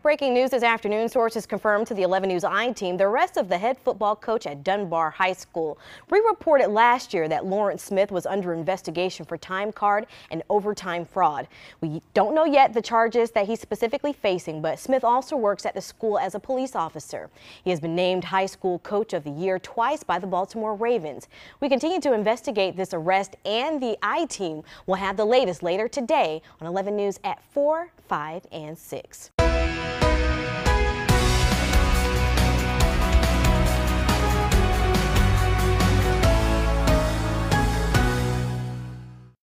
Breaking news this afternoon, sources confirmed to the 11 News I team the arrest of the head football coach at Dunbar High School. We reported last year that Lawrence Smith was under investigation for time card and overtime fraud. We don't know yet the charges that he's specifically facing, but Smith also works at the school as a police officer. He has been named High School Coach of the Year twice by the Baltimore Ravens. We continue to investigate this arrest, and the I team will have the latest later today on 11 News at 4, 5, and 6.